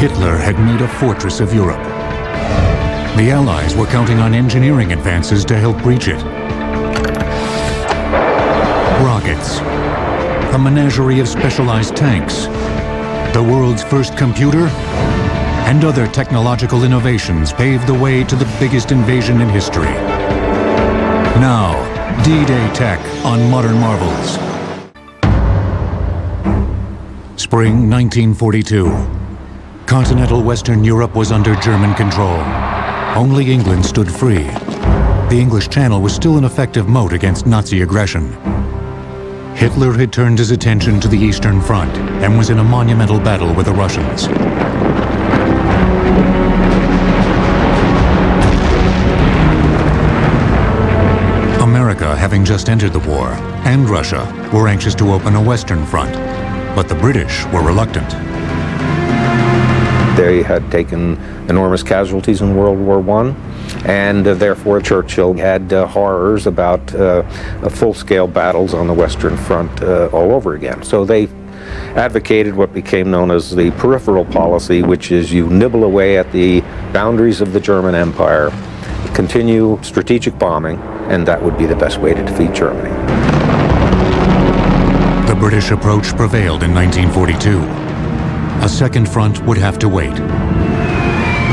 Hitler had made a fortress of Europe. The Allies were counting on engineering advances to help breach it. Rockets, a menagerie of specialized tanks, the world's first computer, and other technological innovations paved the way to the biggest invasion in history. Now, D-Day Tech on Modern Marvels. Spring 1942. Continental Western Europe was under German control. Only England stood free. The English Channel was still an effective moat against Nazi aggression. Hitler had turned his attention to the Eastern Front and was in a monumental battle with the Russians. America, having just entered the war, and Russia were anxious to open a Western front, but the British were reluctant. They had taken enormous casualties in World War I, and uh, therefore Churchill had uh, horrors about uh, full-scale battles on the Western Front uh, all over again. So they advocated what became known as the peripheral policy, which is you nibble away at the boundaries of the German Empire, continue strategic bombing, and that would be the best way to defeat Germany. The British approach prevailed in 1942. A second front would have to wait.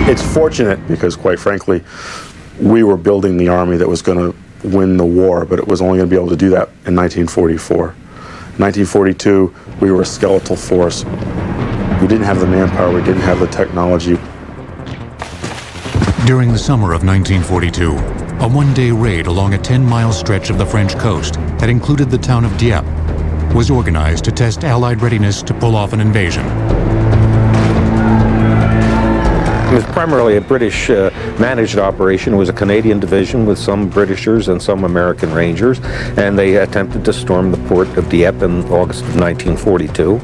It's fortunate because, quite frankly, we were building the army that was going to win the war, but it was only going to be able to do that in 1944. 1942, we were a skeletal force. We didn't have the manpower, we didn't have the technology. During the summer of 1942, a one-day raid along a 10-mile stretch of the French coast that included the town of Dieppe was organized to test Allied readiness to pull off an invasion. It was primarily a British uh, managed operation. It was a Canadian division with some Britishers and some American Rangers, and they attempted to storm the port of Dieppe in August of 1942.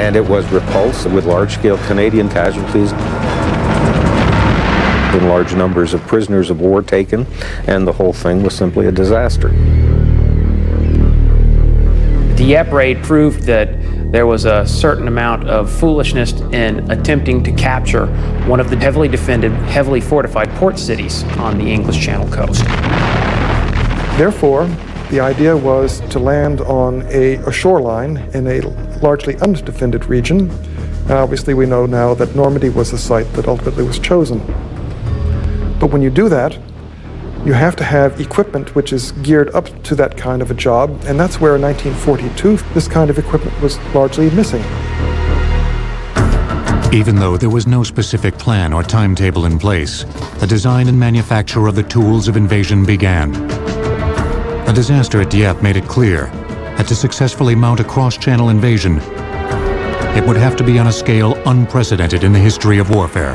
And it was repulsed with large-scale Canadian casualties and large numbers of prisoners of war taken, and the whole thing was simply a disaster. Dieppe raid proved that there was a certain amount of foolishness in attempting to capture one of the heavily defended, heavily fortified port cities on the English Channel coast. Therefore, the idea was to land on a, a shoreline in a largely undefended region. And obviously, we know now that Normandy was the site that ultimately was chosen. But when you do that, you have to have equipment which is geared up to that kind of a job, and that's where in 1942 this kind of equipment was largely missing. Even though there was no specific plan or timetable in place, the design and manufacture of the tools of invasion began. A disaster at Dieppe made it clear that to successfully mount a cross-channel invasion, it would have to be on a scale unprecedented in the history of warfare.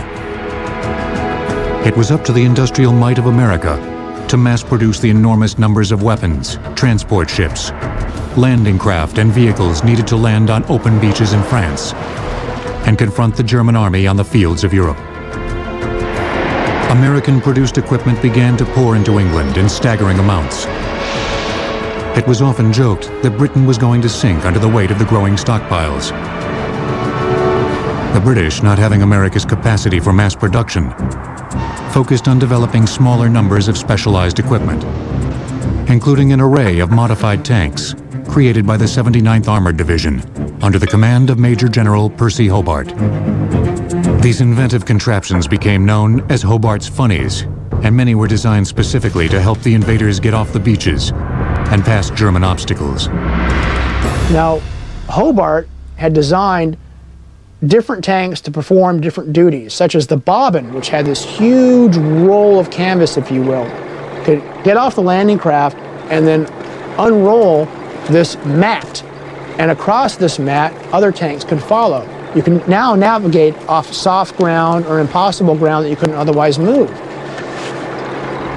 It was up to the industrial might of America to mass produce the enormous numbers of weapons, transport ships, landing craft and vehicles needed to land on open beaches in France and confront the German army on the fields of Europe. American-produced equipment began to pour into England in staggering amounts. It was often joked that Britain was going to sink under the weight of the growing stockpiles. The British, not having America's capacity for mass production, focused on developing smaller numbers of specialized equipment, including an array of modified tanks created by the 79th Armored Division under the command of Major General Percy Hobart. These inventive contraptions became known as Hobart's Funnies, and many were designed specifically to help the invaders get off the beaches and past German obstacles. Now, Hobart had designed different tanks to perform different duties, such as the bobbin, which had this huge roll of canvas, if you will, could get off the landing craft and then unroll this mat. And across this mat, other tanks could follow. You can now navigate off soft ground or impossible ground that you couldn't otherwise move.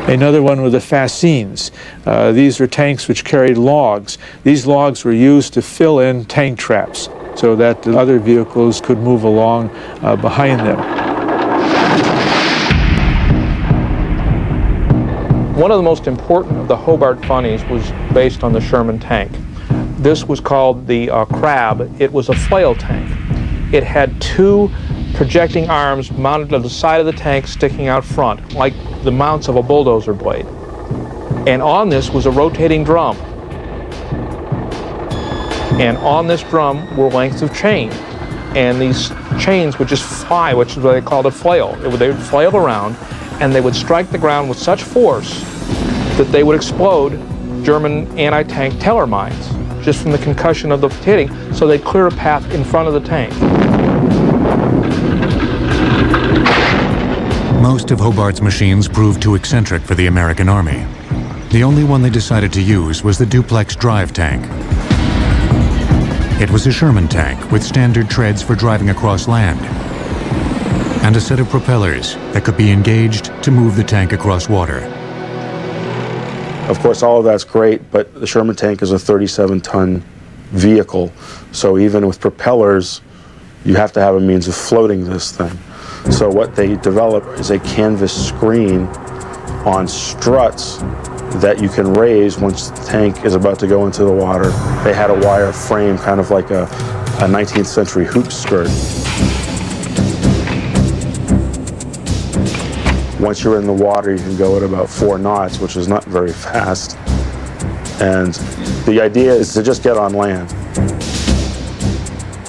Another one were the fascines. Uh, these were tanks which carried logs. These logs were used to fill in tank traps so that the other vehicles could move along uh, behind them. One of the most important of the Hobart funnies was based on the Sherman tank. This was called the uh, Crab. It was a flail tank. It had two projecting arms mounted on the side of the tank sticking out front, like the mounts of a bulldozer blade. And on this was a rotating drum. And on this drum were lengths of chain. And these chains would just fly, which is what they called a flail. Would, they would flail around, and they would strike the ground with such force that they would explode German anti-tank Teller mines just from the concussion of the hitting, so they'd clear a path in front of the tank. Most of Hobart's machines proved too eccentric for the American Army. The only one they decided to use was the duplex drive tank. It was a Sherman tank with standard treads for driving across land and a set of propellers that could be engaged to move the tank across water. Of course, all of that's great, but the Sherman tank is a 37 ton vehicle. So even with propellers, you have to have a means of floating this thing. So what they develop is a canvas screen on struts that you can raise once the tank is about to go into the water. They had a wire frame, kind of like a, a 19th century hoop skirt. Once you're in the water, you can go at about four knots, which is not very fast. And the idea is to just get on land.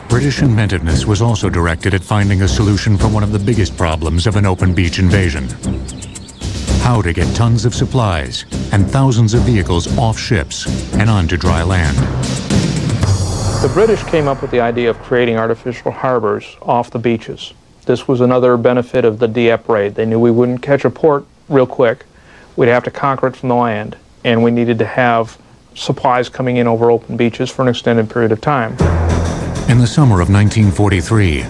British inventiveness was also directed at finding a solution for one of the biggest problems of an open beach invasion. How to get tons of supplies and thousands of vehicles off ships and onto dry land. The British came up with the idea of creating artificial harbors off the beaches. This was another benefit of the Dieppe raid. They knew we wouldn't catch a port real quick. We'd have to conquer it from the land, and we needed to have supplies coming in over open beaches for an extended period of time. In the summer of 1943,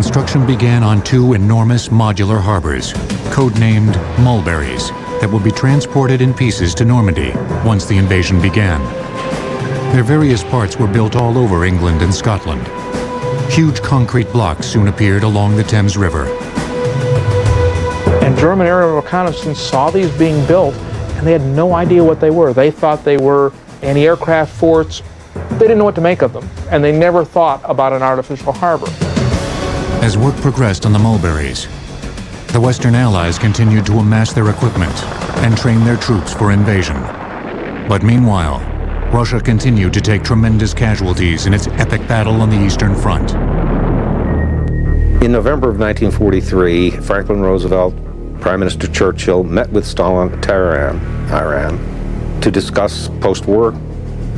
construction began on two enormous modular harbors, codenamed Mulberries, that would be transported in pieces to Normandy once the invasion began. Their various parts were built all over England and Scotland, Huge concrete blocks soon appeared along the Thames River. And German aerial reconnaissance saw these being built, and they had no idea what they were. They thought they were anti-aircraft forts. They didn't know what to make of them, and they never thought about an artificial harbor. As work progressed on the Mulberries, the Western Allies continued to amass their equipment and train their troops for invasion. But meanwhile, Russia continued to take tremendous casualties in its epic battle on the Eastern Front. In November of 1943, Franklin Roosevelt, Prime Minister Churchill met with Stalin at Tehran, Iran, to discuss post-war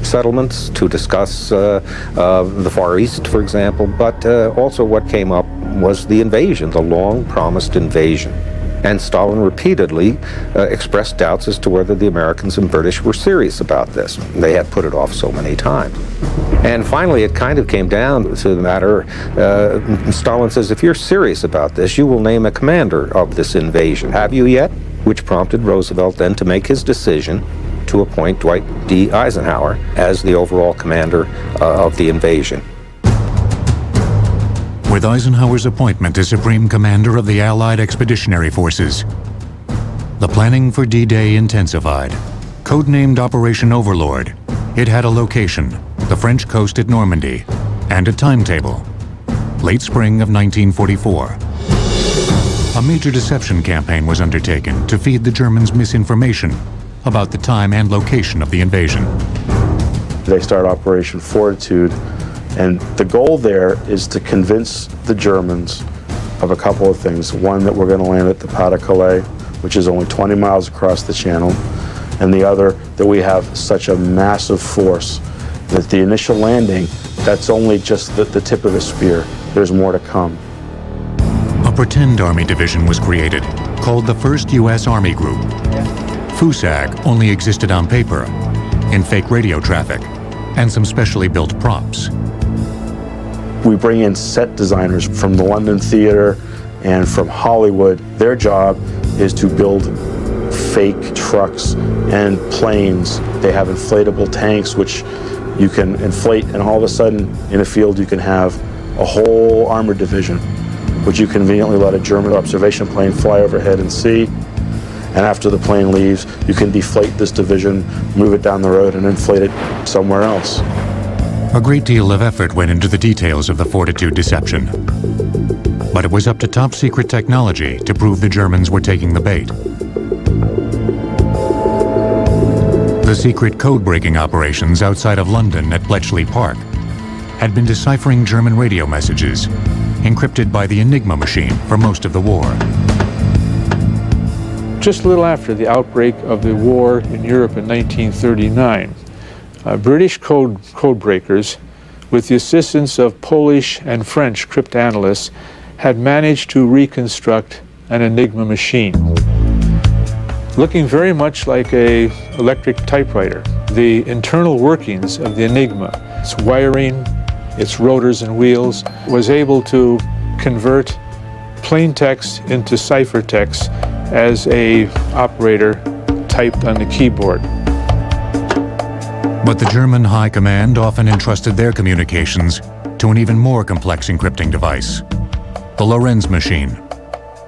settlements, to discuss uh, uh, the Far East, for example, but uh, also what came up was the invasion, the long-promised invasion. And Stalin repeatedly uh, expressed doubts as to whether the Americans and British were serious about this. They had put it off so many times. And finally, it kind of came down to the matter. Uh, Stalin says, if you're serious about this, you will name a commander of this invasion. Have you yet? Which prompted Roosevelt then to make his decision to appoint Dwight D. Eisenhower as the overall commander uh, of the invasion. With Eisenhower's appointment as Supreme Commander of the Allied Expeditionary Forces, the planning for D-Day intensified. Codenamed Operation Overlord, it had a location, the French coast at Normandy, and a timetable, late spring of 1944. A major deception campaign was undertaken to feed the Germans misinformation about the time and location of the invasion. They start Operation Fortitude and the goal there is to convince the Germans of a couple of things. One, that we're going to land at the Pas de Calais, which is only 20 miles across the channel, and the other, that we have such a massive force that the initial landing, that's only just the, the tip of the spear. There's more to come. A pretend Army division was created, called the 1st U.S. Army Group. FUSAG only existed on paper, in fake radio traffic, and some specially built props. We bring in set designers from the London Theatre and from Hollywood. Their job is to build fake trucks and planes. They have inflatable tanks which you can inflate and all of a sudden in a field you can have a whole armored division which you conveniently let a German observation plane fly overhead and see. And after the plane leaves, you can deflate this division, move it down the road, and inflate it somewhere else. A great deal of effort went into the details of the Fortitude deception. But it was up to top secret technology to prove the Germans were taking the bait. The secret code breaking operations outside of London at Bletchley Park had been deciphering German radio messages, encrypted by the Enigma machine for most of the war. Just a little after the outbreak of the war in Europe in 1939, uh, British code, code breakers, with the assistance of Polish and French cryptanalysts, had managed to reconstruct an Enigma machine looking very much like a electric typewriter. The internal workings of the Enigma, its wiring, its rotors and wheels, was able to convert plain text into ciphertext as a operator typed on the keyboard. But the German High Command often entrusted their communications to an even more complex encrypting device, the Lorenz machine.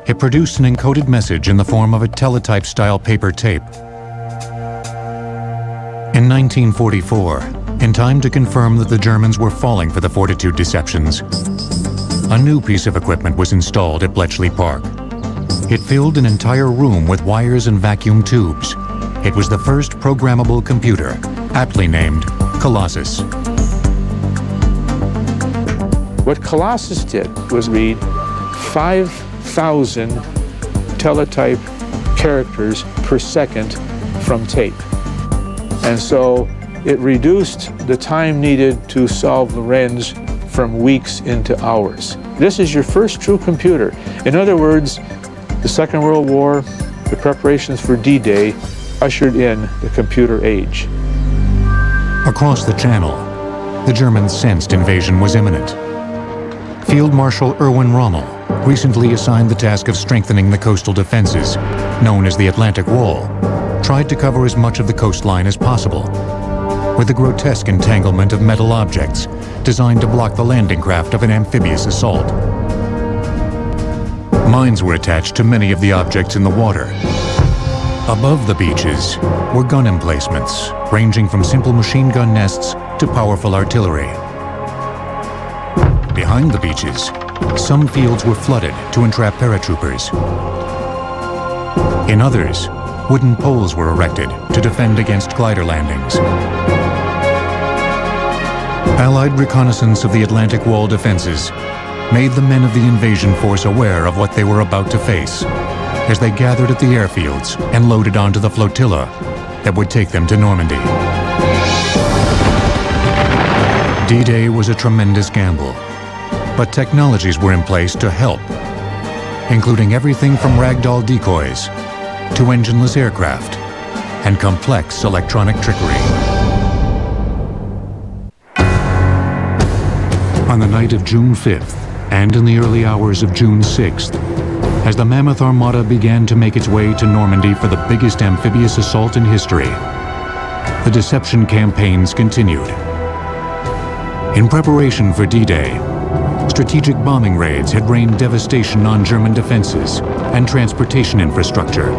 It produced an encoded message in the form of a teletype-style paper tape. In 1944, in time to confirm that the Germans were falling for the Fortitude deceptions, a new piece of equipment was installed at Bletchley Park. It filled an entire room with wires and vacuum tubes. It was the first programmable computer, aptly named Colossus. What Colossus did was read five thousand teletype characters per second from tape. And so it reduced the time needed to solve Lorenz from weeks into hours. This is your first true computer. In other words, the Second World War, the preparations for D-Day, ushered in the computer age. Across the channel, the Germans sensed invasion was imminent. Field Marshal Erwin Rommel recently assigned the task of strengthening the coastal defenses, known as the Atlantic Wall, tried to cover as much of the coastline as possible, with a grotesque entanglement of metal objects designed to block the landing craft of an amphibious assault. Mines were attached to many of the objects in the water. Above the beaches were gun emplacements, ranging from simple machine gun nests to powerful artillery. Behind the beaches some fields were flooded to entrap paratroopers. In others, wooden poles were erected to defend against glider landings. Allied reconnaissance of the Atlantic Wall defenses made the men of the invasion force aware of what they were about to face as they gathered at the airfields and loaded onto the flotilla that would take them to Normandy. D-Day was a tremendous gamble but technologies were in place to help, including everything from ragdoll decoys to engineless aircraft and complex electronic trickery. On the night of June 5th and in the early hours of June 6th, as the Mammoth Armada began to make its way to Normandy for the biggest amphibious assault in history, the deception campaigns continued. In preparation for D-Day, strategic bombing raids had rained devastation on German defenses and transportation infrastructure,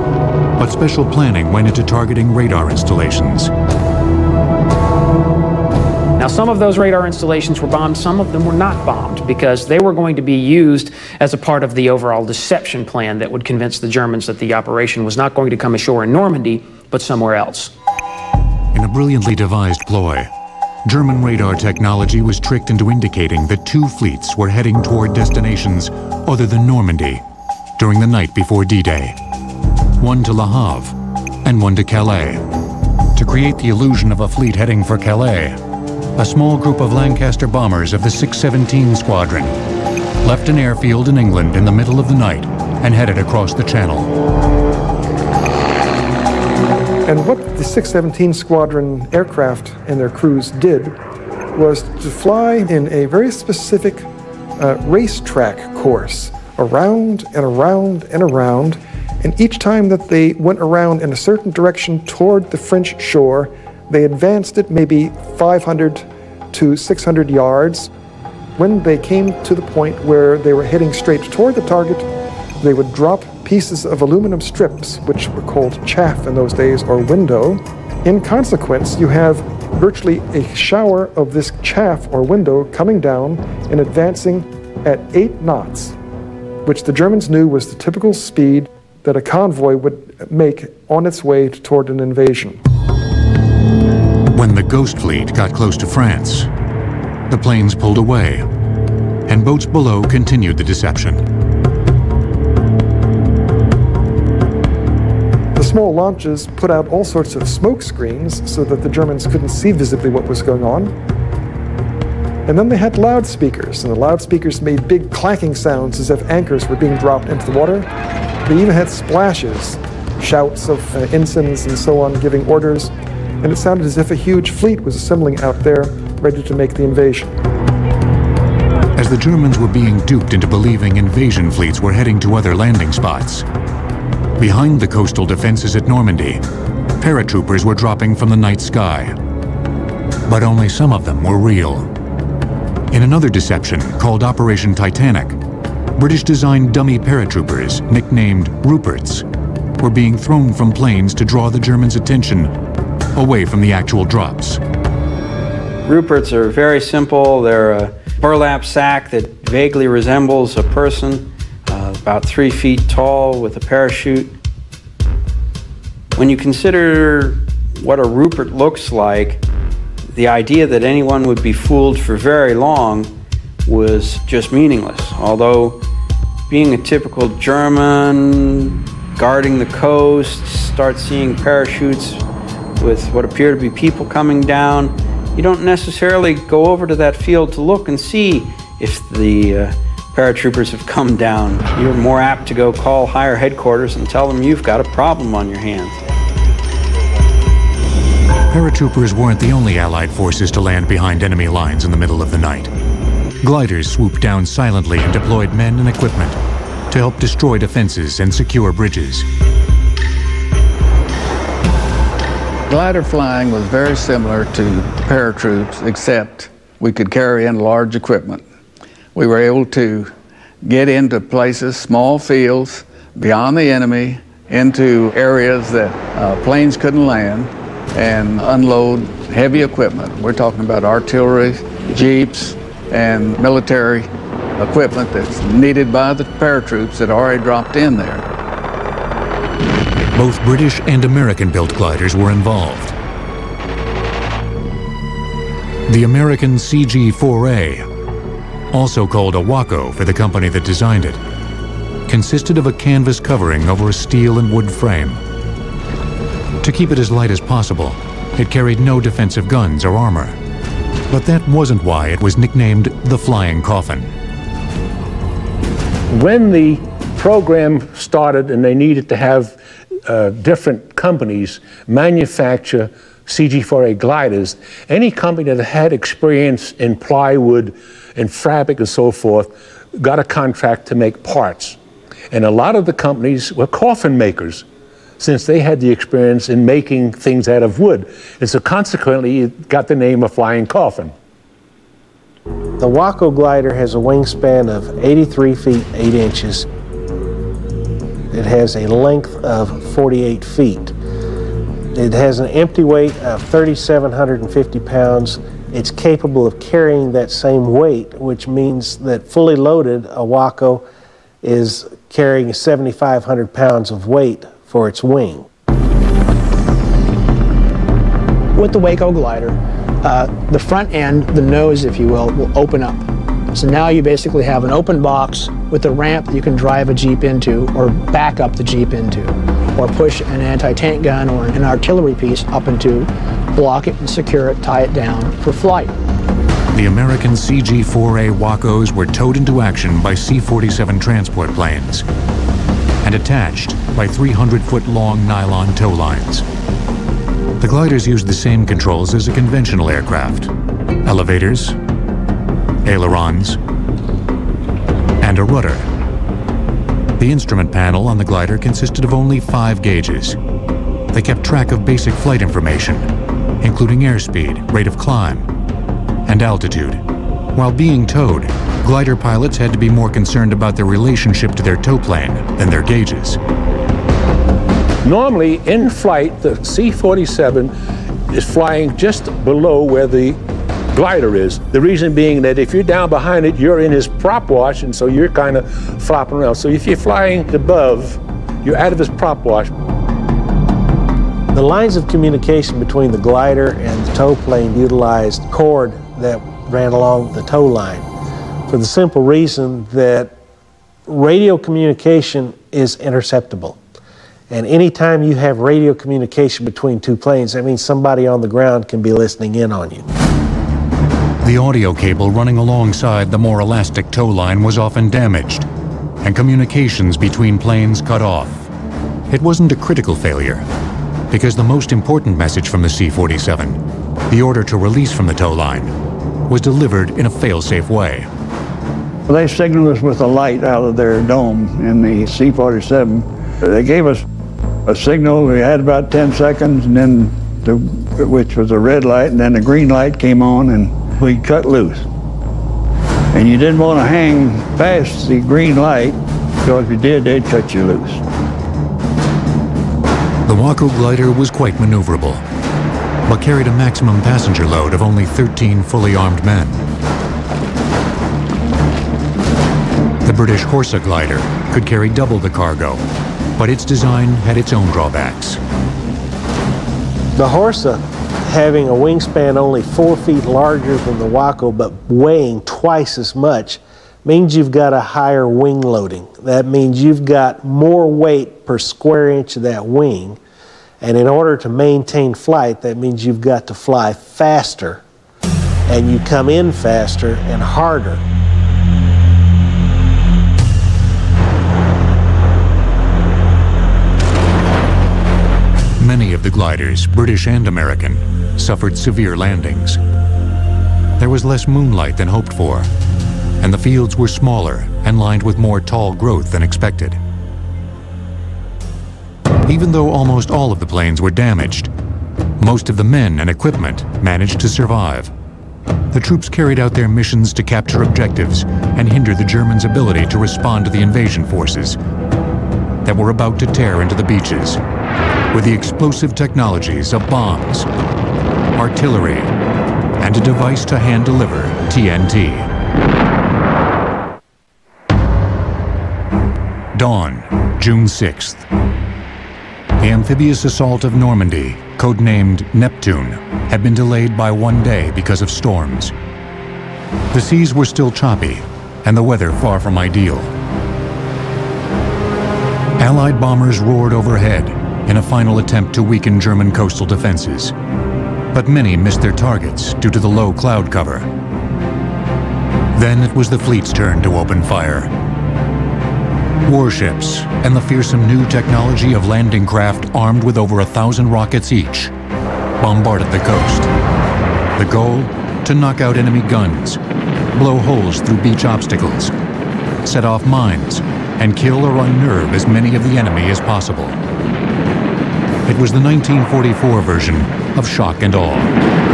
but special planning went into targeting radar installations. Now, some of those radar installations were bombed, some of them were not bombed because they were going to be used as a part of the overall deception plan that would convince the Germans that the operation was not going to come ashore in Normandy, but somewhere else. In a brilliantly devised ploy, German radar technology was tricked into indicating that two fleets were heading toward destinations other than Normandy during the night before D-Day. One to Le Havre and one to Calais. To create the illusion of a fleet heading for Calais, a small group of Lancaster bombers of the 617 Squadron left an airfield in England in the middle of the night and headed across the channel. And what the 617 Squadron aircraft and their crews did was to fly in a very specific uh, racetrack course around and around and around. And each time that they went around in a certain direction toward the French shore, they advanced it maybe 500 to 600 yards. When they came to the point where they were heading straight toward the target, they would drop pieces of aluminum strips, which were called chaff in those days, or window. In consequence, you have virtually a shower of this chaff or window coming down and advancing at eight knots, which the Germans knew was the typical speed that a convoy would make on its way toward an invasion. When the Ghost Fleet got close to France, the planes pulled away, and boats below continued the deception. The small launches put out all sorts of smoke screens so that the Germans couldn't see visibly what was going on. And then they had loudspeakers, and the loudspeakers made big clacking sounds as if anchors were being dropped into the water. They even had splashes, shouts of uh, ensigns and so on giving orders, and it sounded as if a huge fleet was assembling out there, ready to make the invasion. As the Germans were being duped into believing invasion fleets were heading to other landing spots, behind the coastal defenses at Normandy, paratroopers were dropping from the night sky. But only some of them were real. In another deception, called Operation Titanic, British designed dummy paratroopers, nicknamed Ruperts, were being thrown from planes to draw the Germans' attention away from the actual drops. Ruperts are very simple. They're a burlap sack that vaguely resembles a person, uh, about three feet tall with a parachute. When you consider what a Rupert looks like, the idea that anyone would be fooled for very long was just meaningless. Although being a typical German, guarding the coast, start seeing parachutes with what appear to be people coming down, you don't necessarily go over to that field to look and see if the uh, paratroopers have come down. You're more apt to go call higher headquarters and tell them you've got a problem on your hands. Paratroopers weren't the only Allied forces to land behind enemy lines in the middle of the night. Gliders swooped down silently and deployed men and equipment to help destroy defenses and secure bridges. Glider flying was very similar to paratroops, except we could carry in large equipment. We were able to get into places, small fields, beyond the enemy, into areas that uh, planes couldn't land, and unload heavy equipment. We're talking about artillery, jeeps, and military equipment that's needed by the paratroops that already dropped in there. Both British and American-built gliders were involved. The American CG-4A, also called a Waco for the company that designed it, consisted of a canvas covering over a steel and wood frame. To keep it as light as possible, it carried no defensive guns or armor. But that wasn't why it was nicknamed the Flying Coffin. When the program started and they needed to have uh, different companies manufacture CG4A gliders, any company that had experience in plywood and fabric and so forth got a contract to make parts. And a lot of the companies were coffin makers since they had the experience in making things out of wood. And so consequently, it got the name of flying coffin. The Waco glider has a wingspan of 83 feet 8 inches. It has a length of 48 feet. It has an empty weight of 3,750 pounds. It's capable of carrying that same weight, which means that fully loaded, a Waco is carrying 7,500 pounds of weight for its wing. With the Waco glider, uh, the front end, the nose, if you will, will open up. So now you basically have an open box with a ramp that you can drive a Jeep into or back up the Jeep into or push an anti-tank gun or an artillery piece up into, block it and secure it, tie it down for flight. The American CG-4A Wacos were towed into action by C-47 transport planes and attached by 300-foot long nylon tow lines. The gliders used the same controls as a conventional aircraft. Elevators, ailerons, and a rudder. The instrument panel on the glider consisted of only five gauges. They kept track of basic flight information, including airspeed, rate of climb, and altitude. While being towed, glider pilots had to be more concerned about their relationship to their tow plane than their gauges. Normally, in flight, the C-47 is flying just below where the glider is. The reason being that if you're down behind it, you're in his prop wash, and so you're kind of flopping around. So if you're flying above, you're out of his prop wash. The lines of communication between the glider and the tow plane utilized cord that ran along the tow line for the simple reason that radio communication is interceptable. And anytime you have radio communication between two planes, that means somebody on the ground can be listening in on you. The audio cable running alongside the more elastic tow line was often damaged, and communications between planes cut off. It wasn't a critical failure, because the most important message from the C-47, the order to release from the tow line, was delivered in a fail-safe way. They signaled us with a light out of their dome in the C-47. They gave us a signal. We had about 10 seconds, and then the, which was a red light, and then the green light came on, and we cut loose. And you didn't want to hang past the green light, because if you did, they'd cut you loose. The Waco glider was quite maneuverable, but carried a maximum passenger load of only 13 fully armed men. The British Horsa glider could carry double the cargo, but its design had its own drawbacks. The Horsa having a wingspan only four feet larger than the Waco but weighing twice as much means you've got a higher wing loading. That means you've got more weight per square inch of that wing. And in order to maintain flight, that means you've got to fly faster and you come in faster and harder. The gliders, British and American, suffered severe landings. There was less moonlight than hoped for, and the fields were smaller and lined with more tall growth than expected. Even though almost all of the planes were damaged, most of the men and equipment managed to survive. The troops carried out their missions to capture objectives and hinder the Germans' ability to respond to the invasion forces that were about to tear into the beaches with the explosive technologies of bombs, artillery, and a device to hand deliver TNT. Dawn, June 6th. The amphibious assault of Normandy, codenamed Neptune, had been delayed by one day because of storms. The seas were still choppy, and the weather far from ideal. Allied bombers roared overhead in a final attempt to weaken German coastal defenses. But many missed their targets due to the low cloud cover. Then it was the fleet's turn to open fire. Warships and the fearsome new technology of landing craft armed with over a thousand rockets each bombarded the coast. The goal? To knock out enemy guns, blow holes through beach obstacles, set off mines, and kill or unnerve as many of the enemy as possible. It was the 1944 version of shock and awe.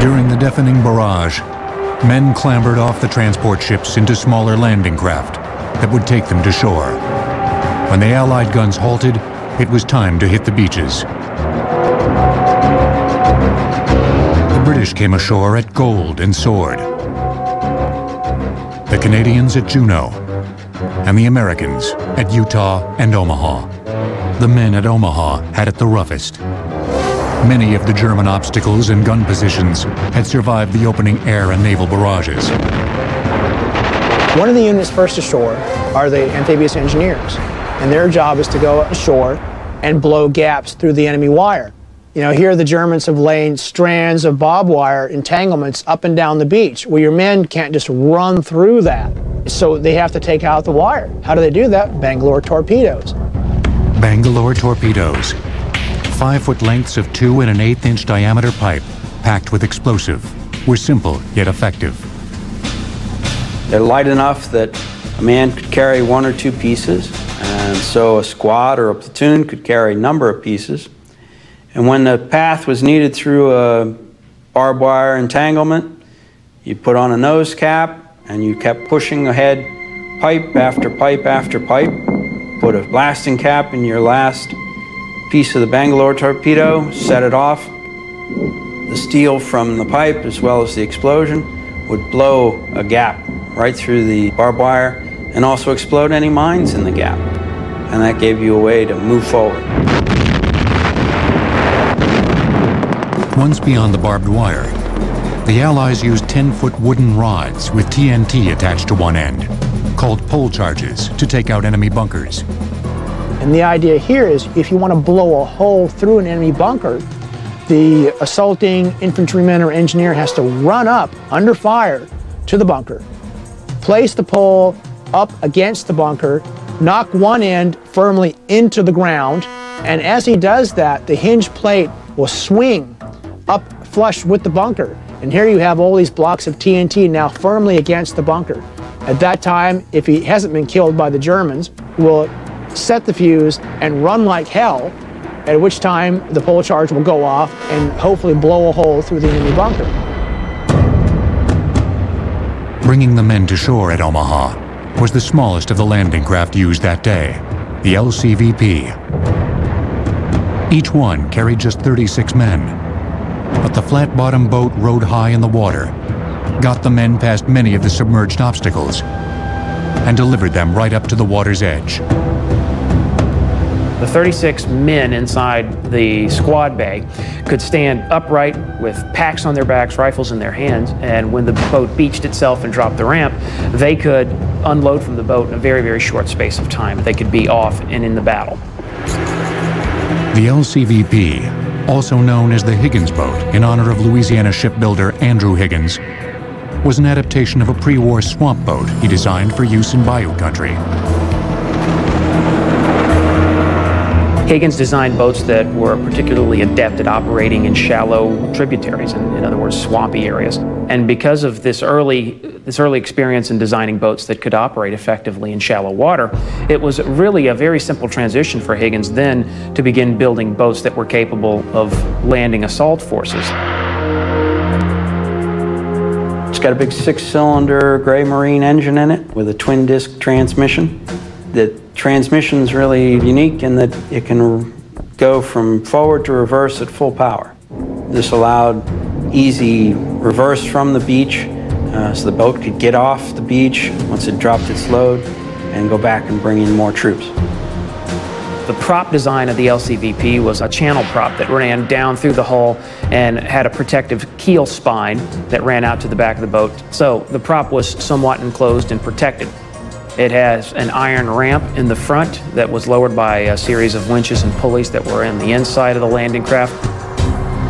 During the deafening barrage, men clambered off the transport ships into smaller landing craft that would take them to shore. When the Allied guns halted, it was time to hit the beaches. The British came ashore at Gold and Sword. The Canadians at Juno, and the Americans at Utah and Omaha. The men at Omaha had it the roughest. Many of the German obstacles and gun positions had survived the opening air and naval barrages. One of the units first ashore are the amphibious engineers, and their job is to go ashore and blow gaps through the enemy wire. You know, here the Germans have laid strands of barbed wire entanglements up and down the beach where your men can't just run through that. So they have to take out the wire. How do they do that? Bangalore torpedoes. Bangalore torpedoes. Five foot lengths of two and an eighth inch diameter pipe packed with explosive were simple yet effective. They're light enough that a man could carry one or two pieces, and so a squad or a platoon could carry a number of pieces. And when the path was needed through a barbed wire entanglement, you put on a nose cap and you kept pushing ahead pipe after pipe after pipe, put a blasting cap in your last piece of the Bangalore torpedo, set it off. The steel from the pipe, as well as the explosion, would blow a gap right through the barbed wire and also explode any mines in the gap. And that gave you a way to move forward. Once beyond the barbed wire, the Allies used 10-foot wooden rods with TNT attached to one end, called pole charges, to take out enemy bunkers. And the idea here is if you want to blow a hole through an enemy bunker, the assaulting infantryman or engineer has to run up under fire to the bunker, place the pole up against the bunker, knock one end firmly into the ground, and as he does that, the hinge plate will swing up flush with the bunker. And here you have all these blocks of TNT now firmly against the bunker. At that time, if he hasn't been killed by the Germans, will set the fuse and run like hell, at which time the pole charge will go off and hopefully blow a hole through the enemy bunker. Bringing the men to shore at Omaha was the smallest of the landing craft used that day, the LCVP. Each one carried just 36 men, the flat-bottom boat rode high in the water, got the men past many of the submerged obstacles, and delivered them right up to the water's edge. The 36 men inside the squad bay could stand upright with packs on their backs, rifles in their hands, and when the boat beached itself and dropped the ramp, they could unload from the boat in a very, very short space of time. They could be off and in the battle. The LCVP also known as the Higgins boat in honor of Louisiana shipbuilder Andrew Higgins, was an adaptation of a pre-war swamp boat he designed for use in bayou country. Higgins designed boats that were particularly adept at operating in shallow tributaries, in, in, other words, swampy areas. And because of this early, this early experience in designing boats that could operate effectively in shallow water, it was really a very simple transition for Higgins then to begin building boats that were capable of landing assault forces. It's got a big six-cylinder gray marine engine in it with a twin-disc transmission. The transmission is really unique in that it can go from forward to reverse at full power. This allowed easy reverse from the beach uh, so the boat could get off the beach once it dropped its load and go back and bring in more troops. The prop design of the LCVP was a channel prop that ran down through the hull and had a protective keel spine that ran out to the back of the boat. So the prop was somewhat enclosed and protected. It has an iron ramp in the front that was lowered by a series of winches and pulleys that were in the inside of the landing craft.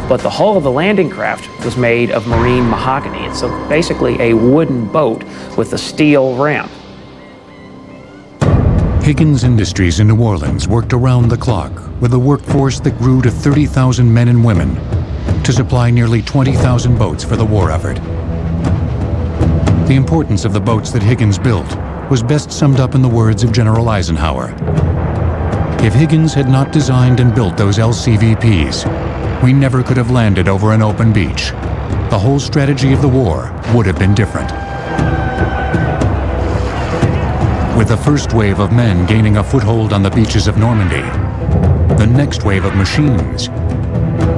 But the hull of the landing craft was made of marine mahogany. It's a, basically a wooden boat with a steel ramp. Higgins Industries in New Orleans worked around the clock with a workforce that grew to 30,000 men and women to supply nearly 20,000 boats for the war effort. The importance of the boats that Higgins built was best summed up in the words of General Eisenhower. If Higgins had not designed and built those LCVPs, we never could have landed over an open beach. The whole strategy of the war would have been different. With the first wave of men gaining a foothold on the beaches of Normandy, the next wave of machines,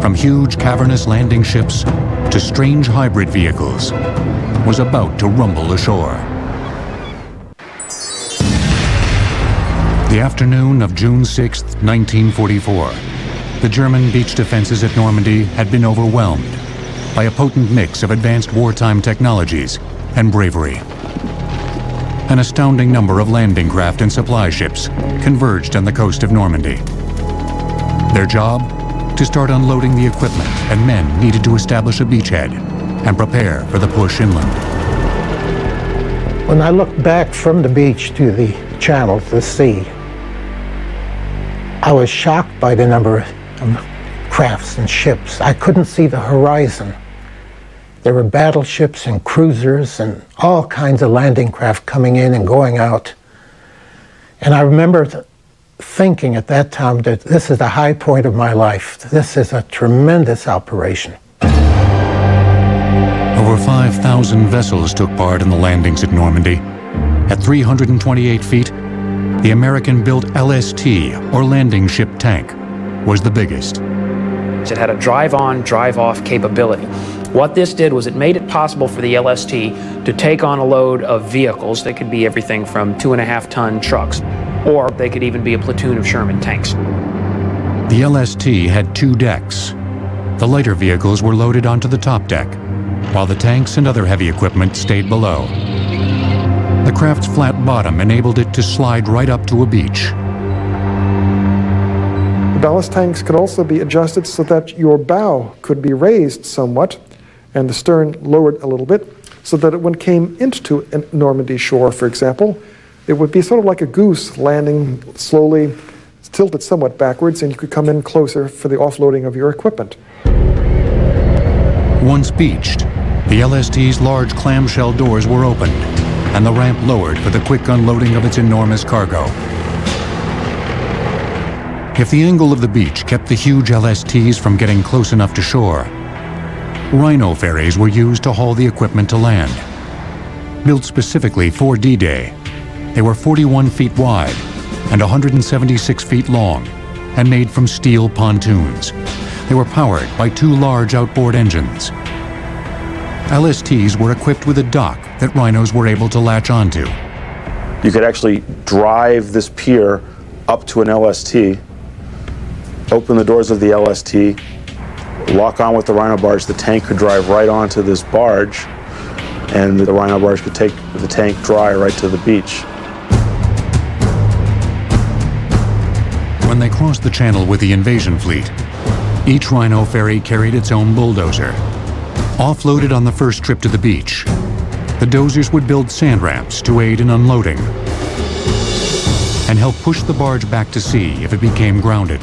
from huge cavernous landing ships to strange hybrid vehicles, was about to rumble ashore. The afternoon of June 6, 1944, the German beach defenses at Normandy had been overwhelmed by a potent mix of advanced wartime technologies and bravery. An astounding number of landing craft and supply ships converged on the coast of Normandy. Their job? To start unloading the equipment and men needed to establish a beachhead and prepare for the push inland. When I looked back from the beach to the channel, to the sea, I was shocked by the number of um, crafts and ships. I couldn't see the horizon. There were battleships and cruisers and all kinds of landing craft coming in and going out. And I remember th thinking at that time that this is the high point of my life. This is a tremendous operation. Over 5,000 vessels took part in the landings at Normandy. At 328 feet, the American-built LST, or Landing Ship Tank, was the biggest. It had a drive on, drive off capability. What this did was it made it possible for the LST to take on a load of vehicles. They could be everything from two and a half ton trucks, or they could even be a platoon of Sherman tanks. The LST had two decks. The lighter vehicles were loaded onto the top deck, while the tanks and other heavy equipment stayed below. The craft's flat bottom enabled it to slide right up to a beach. The ballast tanks could also be adjusted so that your bow could be raised somewhat and the stern lowered a little bit so that when it came into Normandy shore, for example, it would be sort of like a goose landing slowly, tilted somewhat backwards, and you could come in closer for the offloading of your equipment. Once beached, the LST's large clamshell doors were opened and the ramp lowered for the quick unloading of its enormous cargo. If the angle of the beach kept the huge LSTs from getting close enough to shore, Rhino ferries were used to haul the equipment to land. Built specifically for D-Day, they were 41 feet wide and 176 feet long and made from steel pontoons. They were powered by two large outboard engines. LSTs were equipped with a dock that rhinos were able to latch onto. You could actually drive this pier up to an LST, open the doors of the LST, lock on with the rhino barge. The tank could drive right onto this barge, and the rhino barge could take the tank dry right to the beach. When they crossed the channel with the invasion fleet, each rhino ferry carried its own bulldozer. Offloaded on the first trip to the beach, the dozers would build sand ramps to aid in unloading and help push the barge back to sea if it became grounded.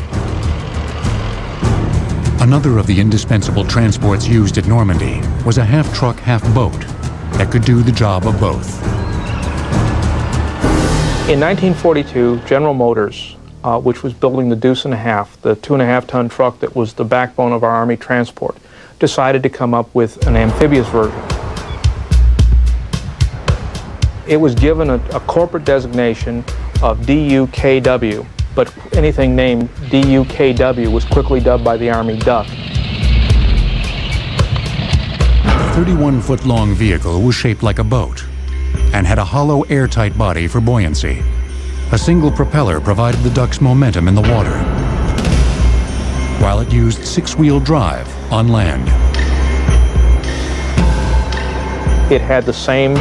Another of the indispensable transports used at Normandy was a half-truck, half-boat that could do the job of both. In 1942, General Motors, uh, which was building the Deuce and a Half, the two and a half ton truck that was the backbone of our Army transport, decided to come up with an amphibious version. It was given a, a corporate designation of DUKW, but anything named DUKW was quickly dubbed by the Army Duck. The 31-foot-long vehicle was shaped like a boat and had a hollow airtight body for buoyancy. A single propeller provided the duck's momentum in the water, while it used six-wheel drive on land. It had the same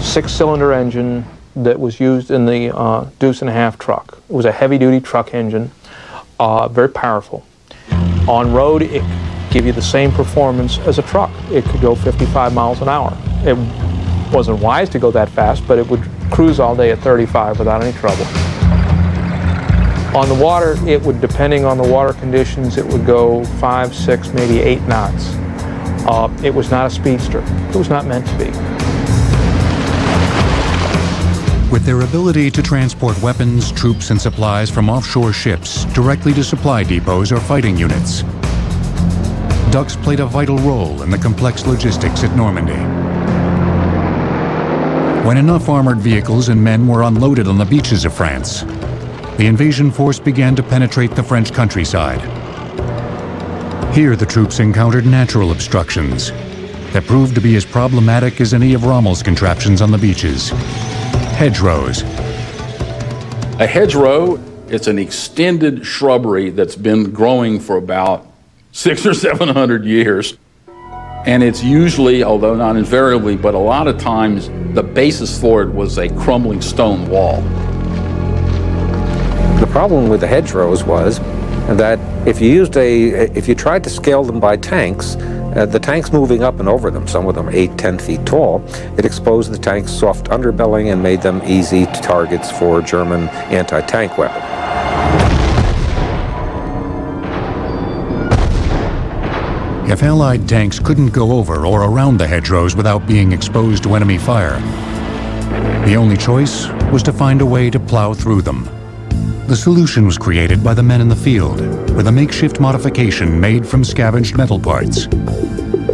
six-cylinder engine that was used in the uh, Deuce and a Half truck. It was a heavy-duty truck engine, uh, very powerful. On road, it give you the same performance as a truck. It could go 55 miles an hour. It wasn't wise to go that fast, but it would cruise all day at 35 without any trouble. On the water, it would, depending on the water conditions, it would go five, six, maybe eight knots. Uh, it was not a speedster. It was not meant to be. With their ability to transport weapons, troops, and supplies from offshore ships directly to supply depots or fighting units, ducks played a vital role in the complex logistics at Normandy. When enough armored vehicles and men were unloaded on the beaches of France, the invasion force began to penetrate the French countryside. Here the troops encountered natural obstructions that proved to be as problematic as any of Rommel's contraptions on the beaches. Hedgerows. A hedgerow, it's an extended shrubbery that's been growing for about six or seven hundred years. And it's usually, although not invariably, but a lot of times, the basis for it was a crumbling stone wall. The problem with the hedgerows was that if you used a, if you tried to scale them by tanks, uh, the tanks moving up and over them, some of them 8, 10 feet tall, it exposed the tank's soft underbelly and made them easy targets for German anti-tank weapons. If Allied tanks couldn't go over or around the hedgerows without being exposed to enemy fire, the only choice was to find a way to plow through them. The solution was created by the men in the field, with a makeshift modification made from scavenged metal parts.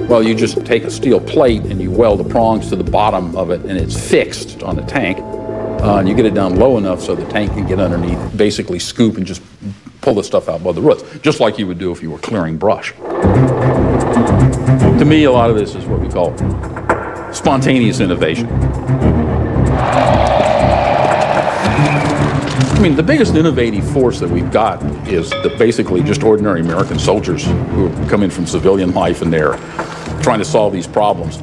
Well, you just take a steel plate and you weld the prongs to the bottom of it, and it's fixed on the tank. Uh, and you get it down low enough so the tank can get underneath, basically scoop and just pull the stuff out by the roots, just like you would do if you were clearing brush. To me, a lot of this is what we call spontaneous innovation. Mean, the biggest innovative force that we've got is the basically just ordinary American soldiers who come in from civilian life and they're trying to solve these problems.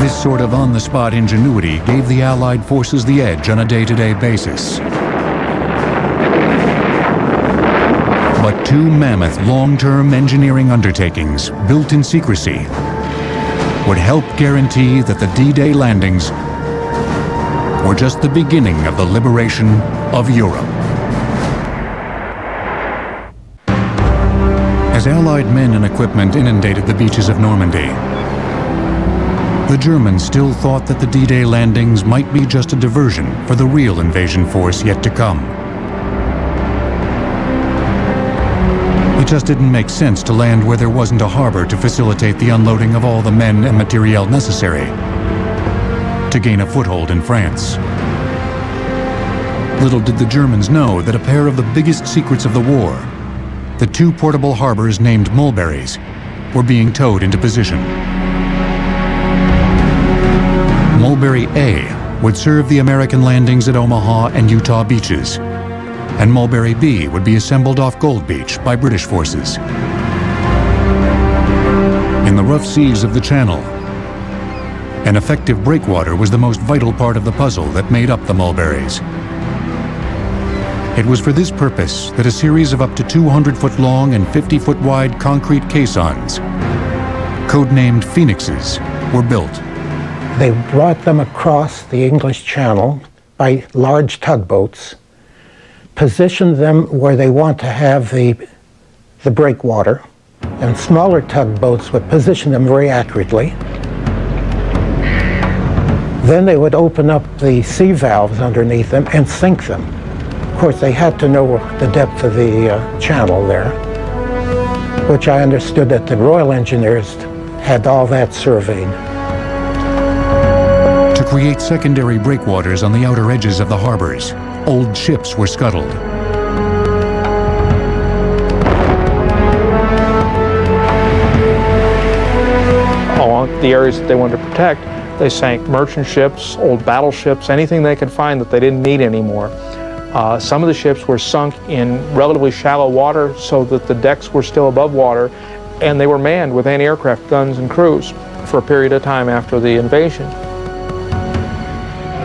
This sort of on-the-spot ingenuity gave the Allied forces the edge on a day-to-day basis. But two mammoth long-term engineering undertakings, built in secrecy, would help guarantee that the D-Day landings were just the beginning of the liberation of Europe. As Allied men and equipment inundated the beaches of Normandy, the Germans still thought that the D-Day landings might be just a diversion for the real invasion force yet to come. It just didn't make sense to land where there wasn't a harbor to facilitate the unloading of all the men and materiel necessary to gain a foothold in France. Little did the Germans know that a pair of the biggest secrets of the war, the two portable harbors named Mulberries, were being towed into position. Mulberry A would serve the American landings at Omaha and Utah beaches, and Mulberry B would be assembled off Gold Beach by British forces. In the rough seas of the Channel, an effective breakwater was the most vital part of the puzzle that made up the Mulberries. It was for this purpose that a series of up to 200-foot long and 50-foot wide concrete caissons, codenamed Phoenixes, were built. They brought them across the English Channel by large tugboats, positioned them where they want to have the, the breakwater, and smaller tugboats would position them very accurately. Then they would open up the sea valves underneath them and sink them. Of course, they had to know the depth of the uh, channel there, which I understood that the Royal Engineers had all that surveyed. To create secondary breakwaters on the outer edges of the harbors, old ships were scuttled. Along the areas that they wanted to protect, they sank merchant ships, old battleships, anything they could find that they didn't need anymore. Uh, some of the ships were sunk in relatively shallow water so that the decks were still above water, and they were manned with anti-aircraft guns and crews for a period of time after the invasion.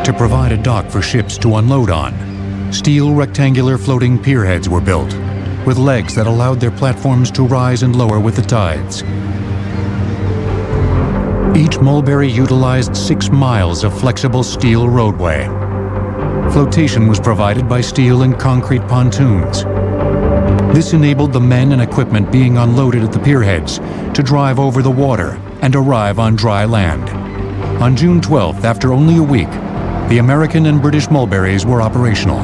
To provide a dock for ships to unload on, steel rectangular floating pierheads were built, with legs that allowed their platforms to rise and lower with the tides. Each Mulberry utilized six miles of flexible steel roadway. Flotation was provided by steel and concrete pontoons. This enabled the men and equipment being unloaded at the pierheads to drive over the water and arrive on dry land. On June 12th, after only a week, the American and British Mulberries were operational.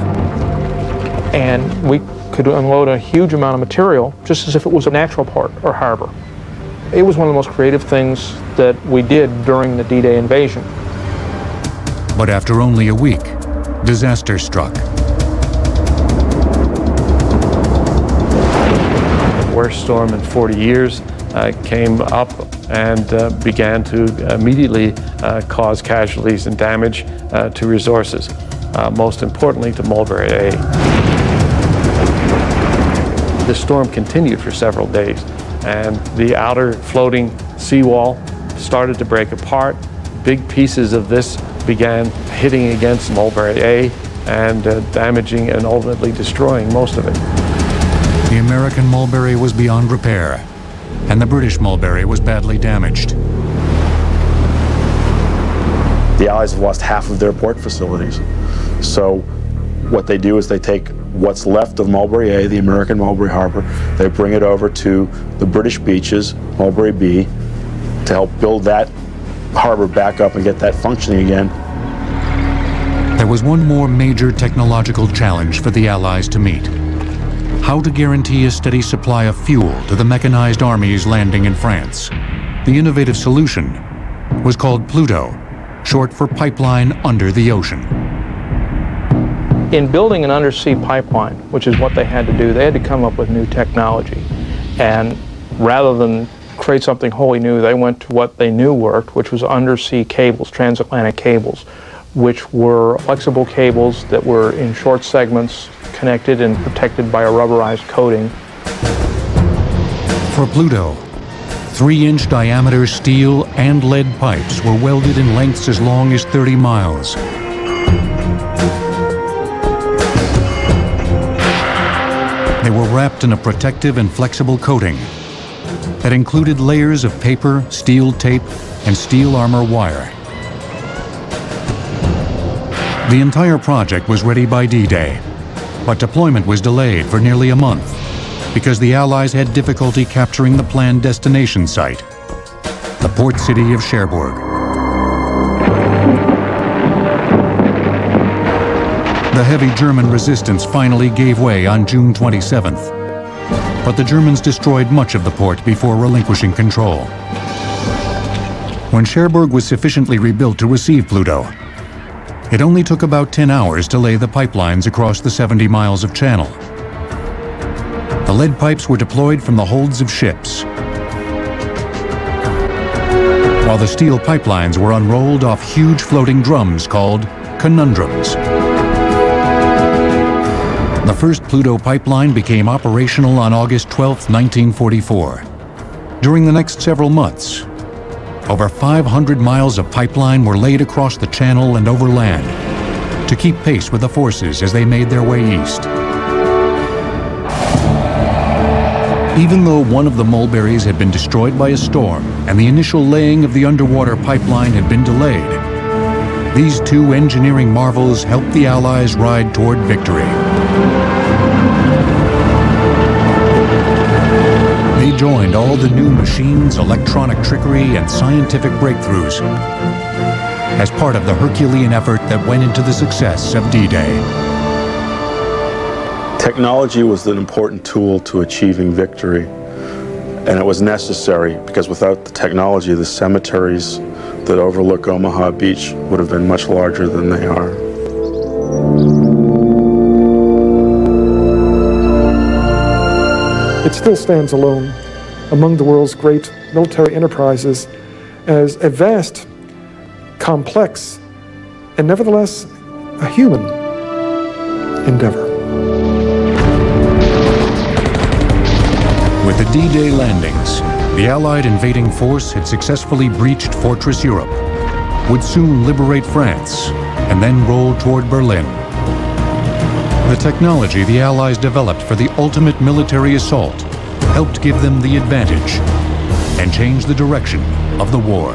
And we could unload a huge amount of material just as if it was a natural port or harbor. It was one of the most creative things that we did during the D-Day invasion. But after only a week, disaster struck. The worst storm in 40 years uh, came up and uh, began to immediately uh, cause casualties and damage uh, to resources, uh, most importantly to Mulberry A. The storm continued for several days and the outer floating seawall started to break apart. Big pieces of this began hitting against Mulberry A and uh, damaging and ultimately destroying most of it. The American Mulberry was beyond repair, and the British Mulberry was badly damaged. The Allies have lost half of their port facilities. So what they do is they take what's left of Mulberry A, the American Mulberry Harbor, they bring it over to the British beaches, Mulberry B, to help build that harbor back up and get that functioning again. There was one more major technological challenge for the Allies to meet. How to guarantee a steady supply of fuel to the mechanized armies landing in France. The innovative solution was called Pluto, short for pipeline under the ocean. In building an undersea pipeline, which is what they had to do, they had to come up with new technology. And rather than create something wholly new, they went to what they knew worked, which was undersea cables, transatlantic cables, which were flexible cables that were in short segments connected and protected by a rubberized coating. For Pluto, three-inch diameter steel and lead pipes were welded in lengths as long as 30 miles. They were wrapped in a protective and flexible coating that included layers of paper, steel tape, and steel armor wire. The entire project was ready by D-Day, but deployment was delayed for nearly a month because the Allies had difficulty capturing the planned destination site, the port city of Cherbourg. The heavy German resistance finally gave way on June 27th, but the Germans destroyed much of the port before relinquishing control. When Cherbourg was sufficiently rebuilt to receive Pluto, it only took about 10 hours to lay the pipelines across the 70 miles of channel. The lead pipes were deployed from the holds of ships, while the steel pipelines were unrolled off huge floating drums called conundrums. The first Pluto pipeline became operational on August 12, 1944. During the next several months, over 500 miles of pipeline were laid across the channel and over land to keep pace with the forces as they made their way east. Even though one of the mulberries had been destroyed by a storm and the initial laying of the underwater pipeline had been delayed, these two engineering marvels helped the Allies ride toward victory. They joined all the new machines, electronic trickery, and scientific breakthroughs as part of the Herculean effort that went into the success of D-Day. Technology was an important tool to achieving victory, and it was necessary because without the technology, the cemeteries that overlook Omaha Beach would have been much larger than they are. It still stands alone among the world's great military enterprises as a vast, complex, and nevertheless a human endeavor. With the D-Day landings, the Allied invading force had successfully breached Fortress Europe, would soon liberate France, and then roll toward Berlin. The technology the Allies developed for the ultimate military assault helped give them the advantage and change the direction of the war.